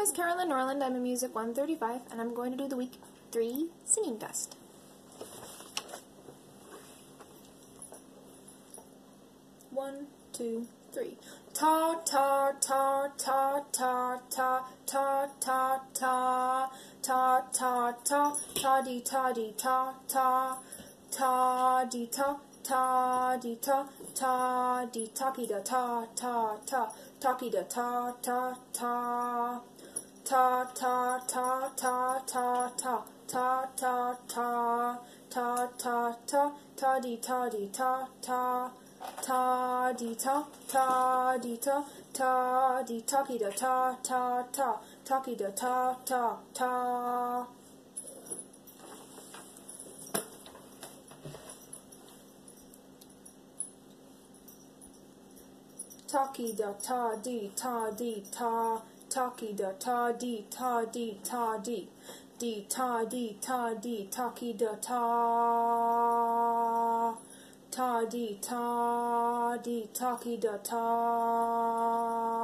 is Carolyn Norland. I'm in Music 135, and I'm going to do the week 3 singing test. One, two, three. Ta ta ta ta ta ta ta ta ta ta ta ta ta di ta di ta ta ta di ta ta di ta ta di ta ki da ta ta ta ta ki da ta ta ta ta ta ta ta ta ta ta ta ta ta ta ta ta di ta di ta ta ta di ta ta di ta ta di ta ki da ta ta ta ta ki da ta ta ta Taki da ta di ta di ta talkie da ta dee ta dee ta dee. Dee ta dee ta dee talkie da ta. Ta dee ta dee talkie da ta.